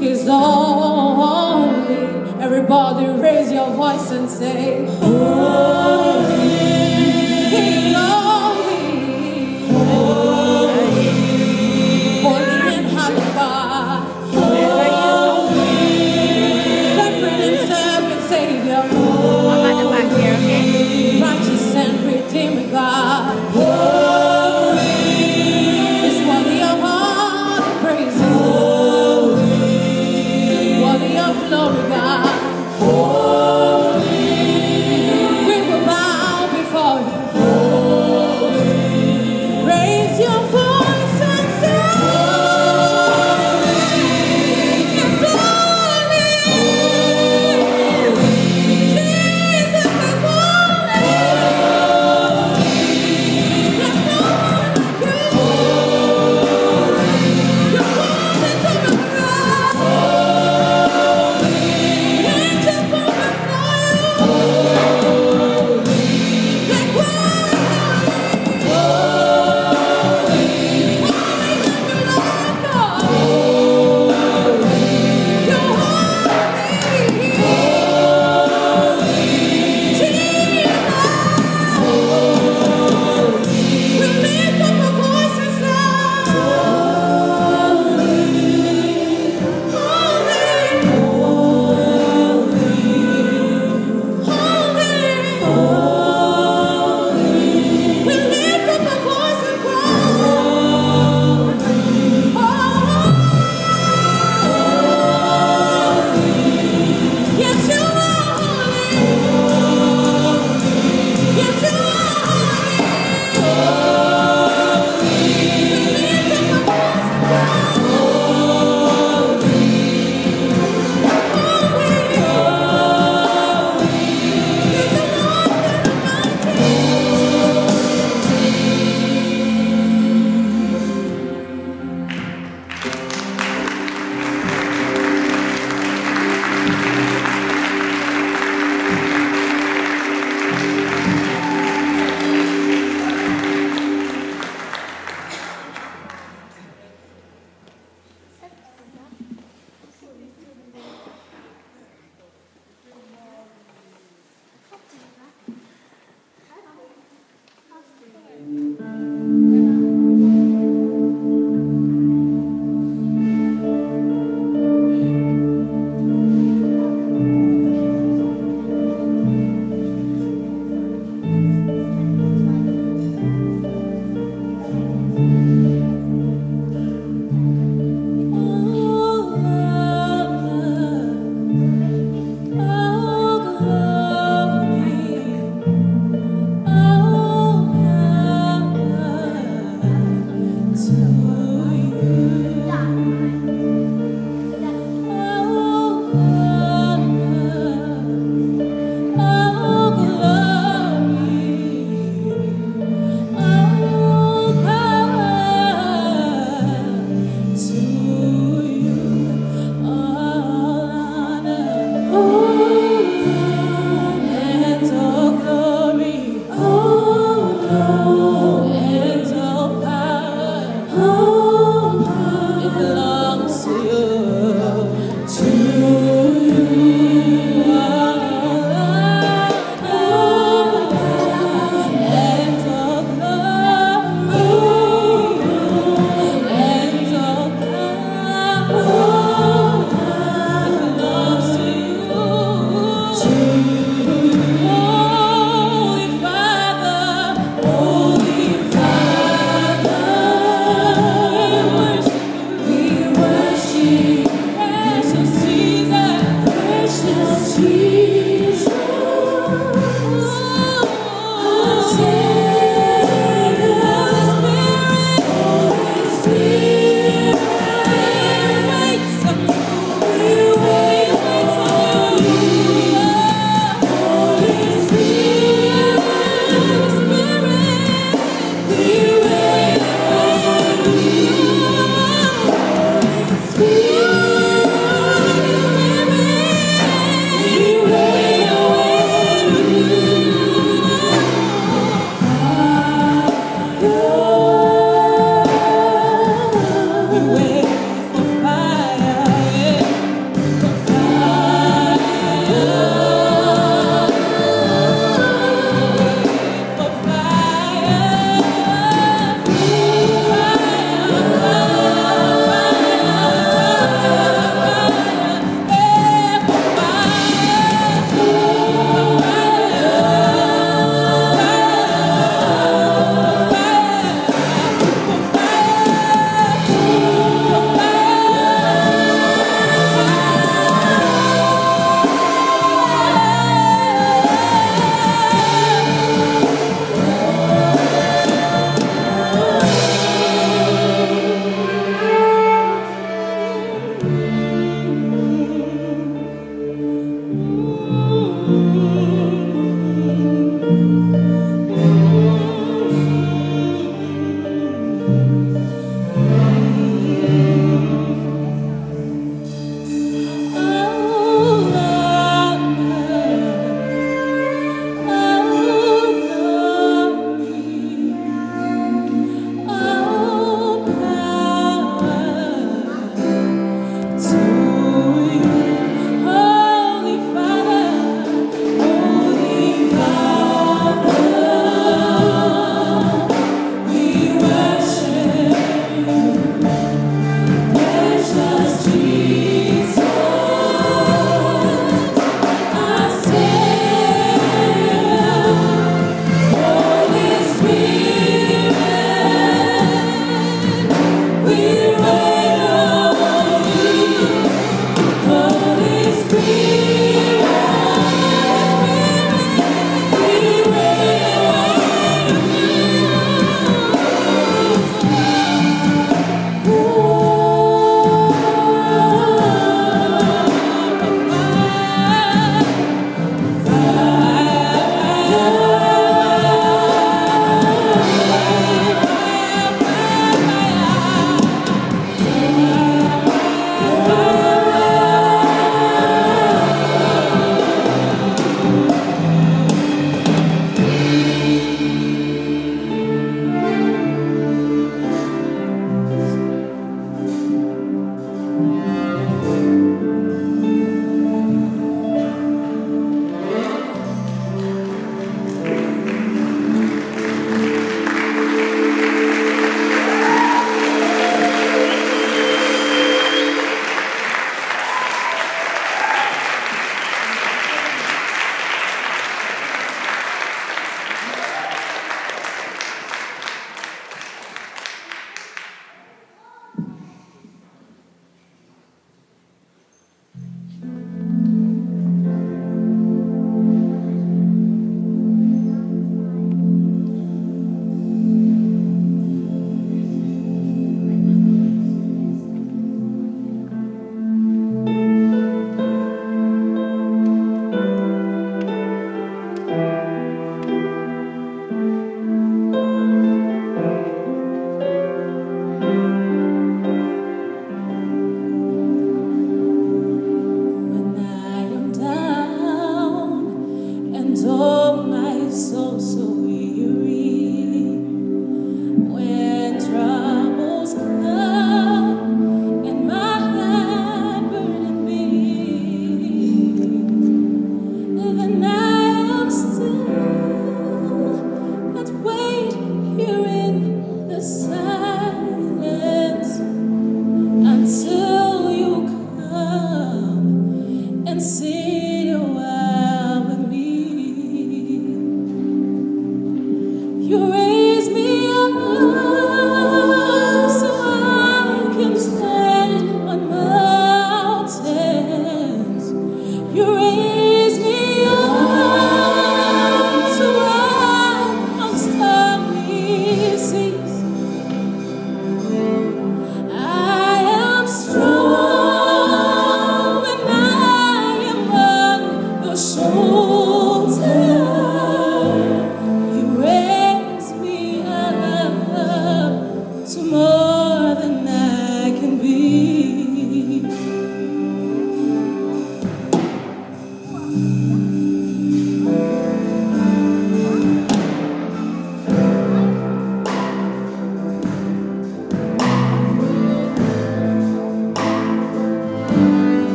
He's holy. Everybody raise your voice and say, Holy.